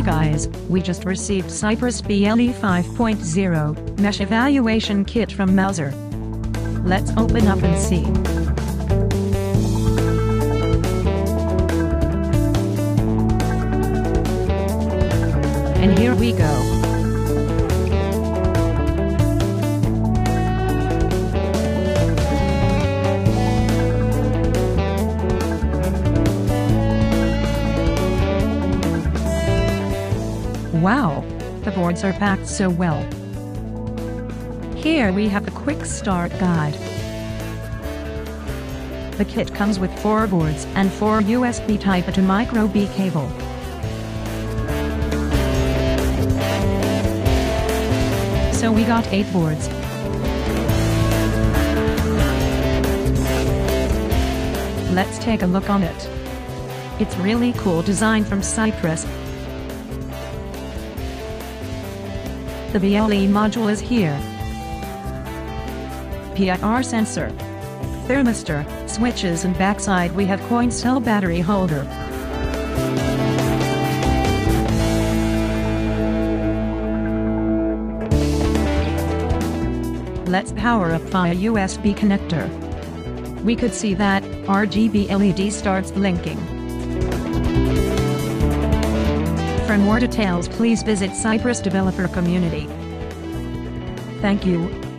guys, we just received Cypress BLE 5.0 Mesh Evaluation Kit from Mouser. Let's open up and see. And here we go. Wow! The boards are packed so well. Here we have a quick start guide. The kit comes with 4 boards and 4 USB Type-A to Micro B cable. So we got 8 boards. Let's take a look on it. It's really cool design from Cypress. The BLE module is here. PIR sensor, thermistor, switches and backside we have coin cell battery holder. Let's power up via USB connector. We could see that RGB LED starts blinking. For more details please visit Cypress Developer Community. Thank you.